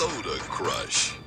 Soda Crush.